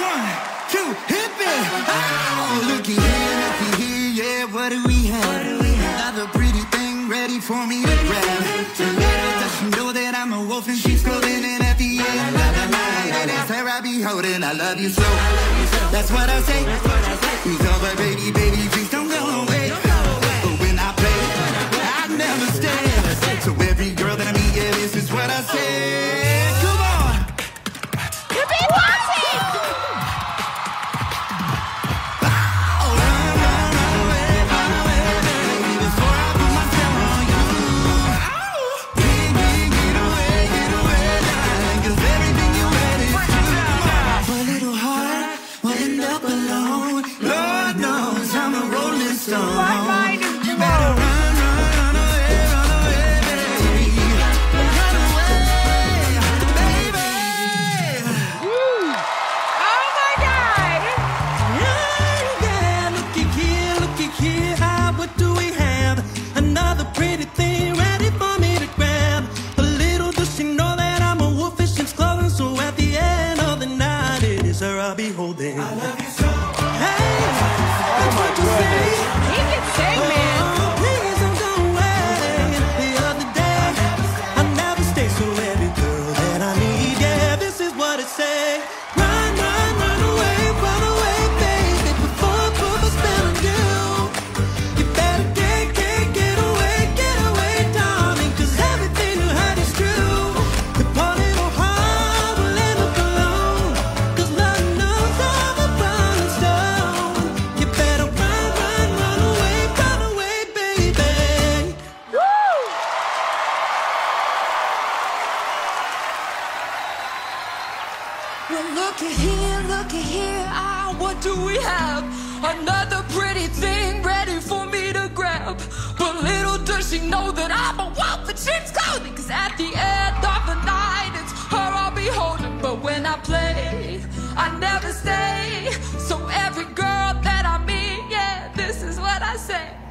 One, two, hit me. Oh, looky here, looky here, yeah. What do we have? Another pretty thing ready for me to grab. Little does she know that I'm a wolf and she's golden, and at the end of the night, and it's her I be holding. I love you so. That's what I say. It's over, baby, baby, please I'll be holding. I love you so. Well, looky here, looky here, ah, what do we have? Another pretty thing ready for me to grab. But little does she know that I'm a wolf in sheep's clothing. Cause at the end of the night, it's her I'll be holding. But when I play, I never stay. So every girl that I meet, yeah, this is what I say.